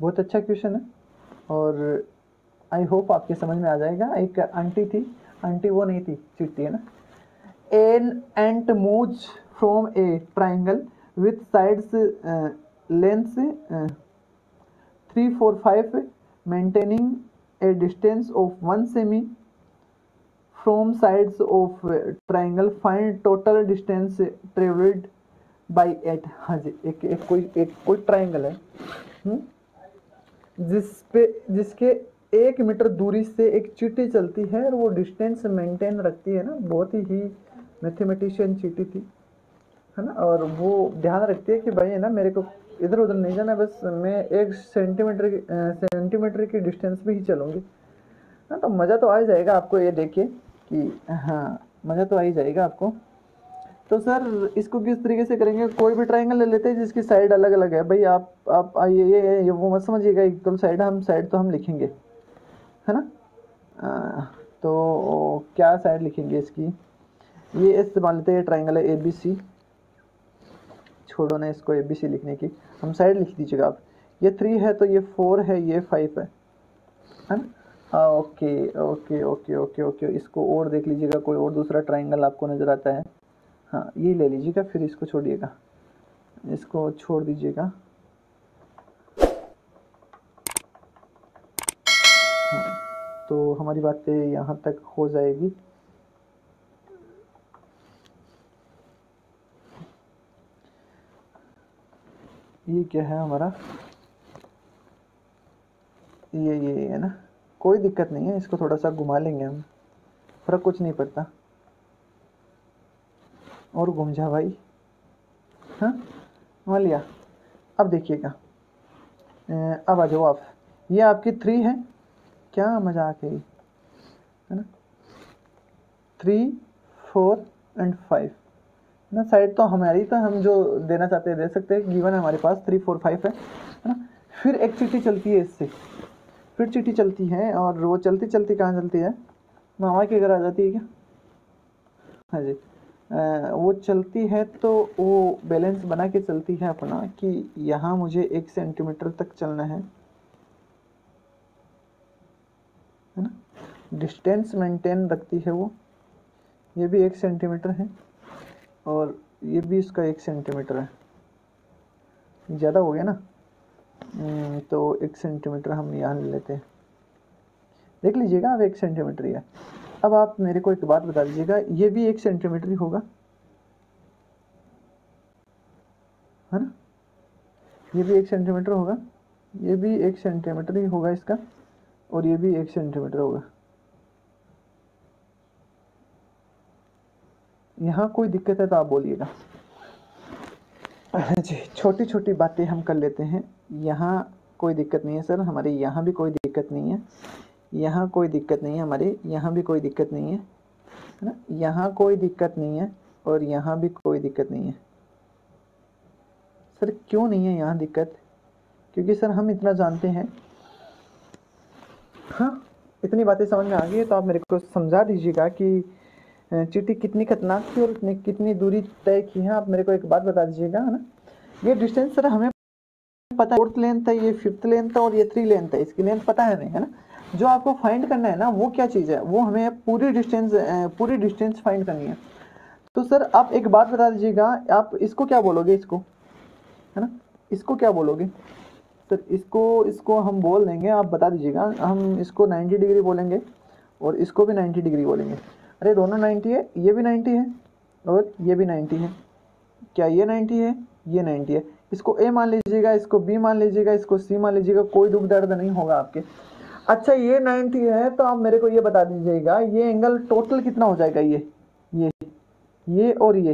बहुत अच्छा क्वेश्चन है। और आई होप आपके समझ में आ जाएगा। एक आंटी थी। आंटी वो नहीं थी चिट्टी है ना? An ant move from a triangle with sides length three four five maintaining a distance of one semi from sides of triangle find total distance travelled by it हाँ जी, एक एक कोई एक कोई ट्राइंगल है। हुँ? जिस पे जिसके एक मीटर दूरी से एक चीटी चलती है और वो डिस्टेंस मेंटेन रखती है ना। बहुत ही मैथमेटिशियन चीटी थी, है ना? और वो ध्यान रखती है कि भाई, है ना, मेरे को इधर उधर नहीं जाना बस मैं एक सेंटीमीटर की सेंटीमीटर की डिस्टेंस पे ही चलूँगी। हाँ तो मज़ा तो आ जाएगा आपको ये देखिए कि हाँ मज़ा तो आ ही जाएगा आपको। तो सर इसको किस तरीके से करेंगे? कोई भी ट्राइंगल ले लेते हैं जिसकी साइड अलग अलग है। भाई आप आप ये ये, ये, वो मत समझिएगा एकदम साइड हम साइड तो हम लिखेंगे। है ना? आ, तो क्या साइड लिखेंगे इसकी? ये इस्तेमाल लेते हैं ट्राइंगल है ए बी सी छोड़ो ना इसको ए बी सी लिखने की। हम साइड लिख दीजिएगा आप। ये थ्री है तो ये फोर है ये फाइव है। है ना? Okay okay okay okay okay इसको और देख लीजिएगा कोई और दूसरा ट्राइंगल आपको नज़र आता है। हाँ ये ले लीजिएगा फिर इसको छोड़िएगा। इसको छोड़ दीजिएगा। हाँ, तो हमारी बातें यहाँ तक हो जाएगी। ये क्या है हमारा? ये ये है ना? कोई दिक्कत नहीं है इसको थोड़ा सा घुमा लेंगे हम। फ़र्क कुछ नहीं पड़ता। और जा भाई। हाँ मान लिया। अब देखिएगा। अब आ जाओ आप। ये आपकी थ्री है। क्या मज़ाक है है ना? थ्री फोर एंड फाइव है ना? साइड तो हमारी तो हम जो देना चाहते हैं, दे सकते हैं। गिवन हमारे पास। थ्री फोर फाइव है। है ना? फिर एक चिट्ठी चलती है इससे। फिर चिट्ठी चलती है और वो चलती चलती कहाँ चलती है? मामा के घर आ जाती है क्या? हाँ जी। वो चलती है तो वो बैलेंस बना के चलती है अपना कि यहाँ मुझे एक सेंटीमीटर तक चलना है। है ना? डिस्टेंस मेंटेन रखती है वो। ये भी एक सेंटीमीटर है और ये भी इसका एक सेंटीमीटर है। ज़्यादा हो गया ना? हम्म, तो एक सेंटीमीटर हम यहाँ ले लेते हैं। देख लीजिएगा अब एक सेंटीमीटर ही है। अब आप मेरे को एक बात बता दीजिएगा, ये भी एक सेंटीमीटर ही होगा। है ना? ये भी एक सेंटीमीटर होगा। ये भी एक सेंटीमीटर ही होगा इसका, और ये भी एक सेंटीमीटर होगा। यहाँ कोई दिक्कत है तो आप बोलिएगा। जी छोटी छोटी बातें हम कर लेते हैं। यहाँ कोई दिक्कत नहीं है, सर। हमारे यहाँ भी कोई दिक्कत नहीं है। यहाँ कोई दिक्कत नहीं है हमारे, यहाँ भी कोई दिक्कत नहीं है है ना? यहाँ कोई दिक्कत नहीं है और यहाँ भी कोई दिक्कत नहीं है। सर, क्यों नहीं है यहाँ दिक्कत? क्योंकि सर, हम इतना जानते हैं। हाँ इतनी बातें समझ में आ गई है तो आप मेरे को समझा दीजिएगा कि चीटी कितनी खतरनाक थी और कितनी दूरी तय की है। आप मेरे को एक बात बता दीजिएगा, है ना? ये डिस्टेंस, सर, हमें पता फोर्थ लेंथ है ये फिफ्थ लेंथ है और ये थ्री लेंथ है इसकी लेंथ पता है नहीं, है ना? जो आपको फाइंड करना है ना, वो क्या चीज़ है? वो हमें पूरी डिस्टेंस पूरी डिस्टेंस फाइंड करनी है। तो सर, आप एक बात बता दीजिएगा, आप इसको क्या बोलोगे इसको? है ना? इसको क्या बोलोगे? सर इसको इसको हम बोल देंगे, आप बता दीजिएगा, हम इसको 90 डिग्री बोलेंगे और इसको भी 90 डिग्री बोलेंगे। अरे, दोनों 90 है, ये भी 90 है और ये भी 90 है। क्या ये 90 है? ये 90 है। इसको ए मान लीजिएगा, इसको बी मान लीजिएगा, इसको सी मान लीजिएगा, कोई दुख दर्द नहीं होगा आपके। अच्छा ये 90 है तो आप मेरे को ये बता दीजिएगा ये एंगल टोटल कितना हो जाएगा ये? ये ये और ये।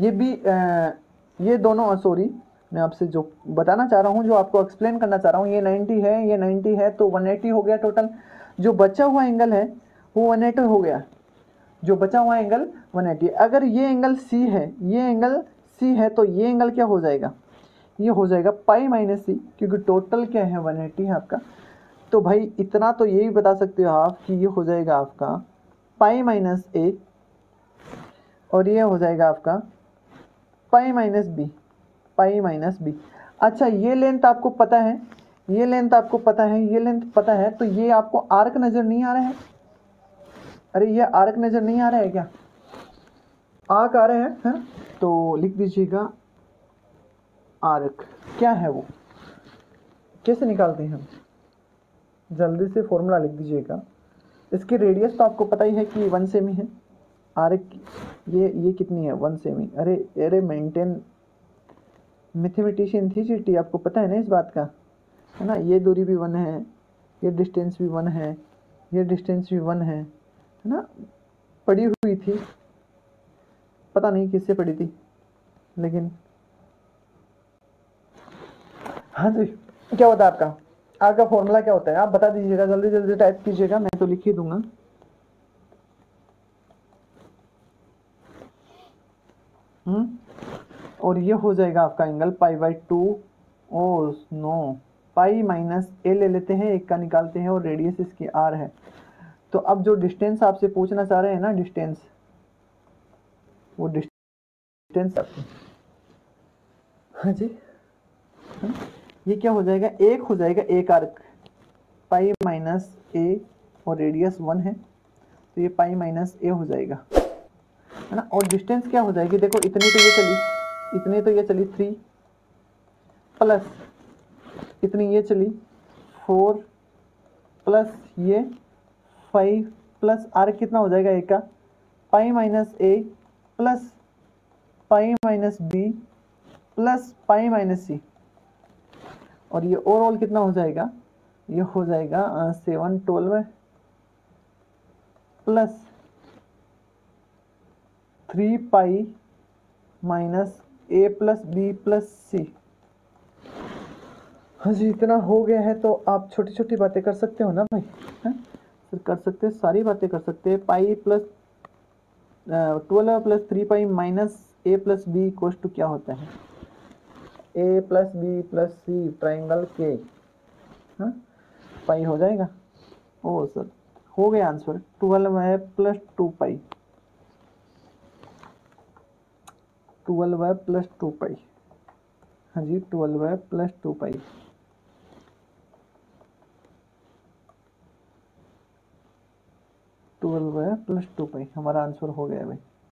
ये भी आ, ये दोनों सॉरी मैं आपसे जो बताना चाह रहा हूँ जो आपको एक्सप्लेन करना चाह रहा हूँ ये 90 है ये 90 है तो 180 हो गया टोटल जो बचा हुआ एंगल है वो 180 हो गया। जो बचा हुआ एंगल 180 अगर ये एंगल सी है ये एंगल सी है तो ये एंगल क्या हो जाएगा? ये हो जाएगा पाई माइनस सी, क्योंकि टोटल क्या है? वन एटी है आपका। तो भाई, इतना तो यही बता सकते हो आप कि ये हो जाएगा आपका पाई माइनस ए, और ये हो जाएगा आपका pi minus B, pi minus B. अच्छा ये लेंथ आपको पता है, ये लेंथ आपको पता है, ये लेंथ पता है तो ये आपको आर्क नज़र नहीं आ रहा है? अरे, ये आर्क नज़र नहीं आ रहा है क्या? आर्क आ रहे हैं, है तो लिख दीजिएगा आर्क। क्या है वो? कैसे निकालते हैं हम? जल्दी से फॉर्मूला लिख दीजिएगा। इसकी रेडियस तो आपको पता ही है कि वन सेमी है। आर्क ये ये कितनी है? वन सेमी अरे अरे मेंटेन मैथमेटिशियन थी चिट्टी आपको पता है ना इस बात का? है ना? ये दूरी भी वन है, ये डिस्टेंस भी वन है, ये डिस्टेंस भी वन है है ना? पड़ी हुई थी। पता नहीं किससे पड़ी थी, लेकिन हाँ जी। क्या होता है आपका? आपका फॉर्मूला क्या होता है? आप बता दीजिएगा जल्दी जल्दी टाइप कीजिएगा मैं तो लिख ही दूँगा। हम्म? और ये हो जाएगा आपका angle pi by two oh no pi minus A ले लेते हैं एक का निकालते हैं और रेडियस इसकी आर है। तो अब जो डिस्टेंस आपसे पूछना चाह रहे हैं ना डिस्टेंस वो डिस्टेंस हाँ जी। हाँ? ये क्या हो जाएगा? एक हो जाएगा एक आर्क पाई माइनस ए और रेडियस वन है तो ये पाई माइनस ए हो जाएगा। है ना? और डिस्टेंस क्या हो जाएगी? देखो, इतनी तो ये चली, इतनी तो ये चली थ्री प्लस इतनी ये चली फोर प्लस ये फाइव प्लस आर कितना हो जाएगा एक का? Pi minus A plus pi minus B plus pi minus C. और ये ओवरऑल कितना हो जाएगा? ये हो जाएगा seven twelve plus three pi minus A plus B plus C हाँ जी, इतना हो गया है तो आप छोटी छोटी बातें कर सकते हो ना भाई? है? फिर कर सकते हैं सारी बातें कर सकते। हैं pi plus twelve plus three pi minus A plus B cost to क्या होता है? A plus B plus C triangle के पाई हो जाएगा? ओ, सर, हो गया आंसर ट्वेल्व है प्लस टू पाई ट्वेल्व है प्लस टू पाई हाँ जी ट्वेल्व है प्लस टू पाई ट्वेल्व है प्लस टू पाई हमारा आंसर हो गया भाई